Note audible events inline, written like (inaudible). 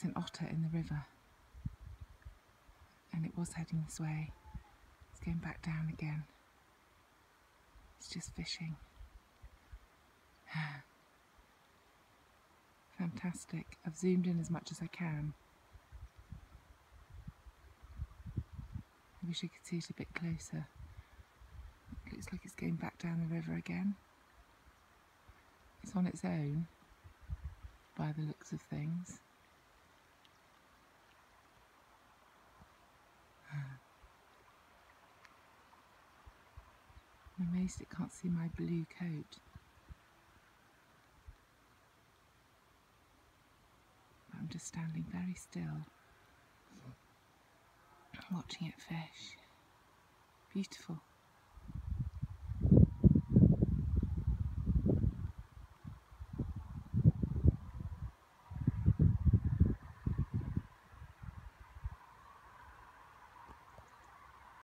It's an otter in the river. And it was heading this way. It's going back down again. It's just fishing. (sighs) Fantastic. I've zoomed in as much as I can. I wish I could see it a bit closer. It looks like it's going back down the river again. It's on its own, by the looks of things. I'm amazed it can't see my blue coat. I'm just standing very still, watching it fish. Beautiful.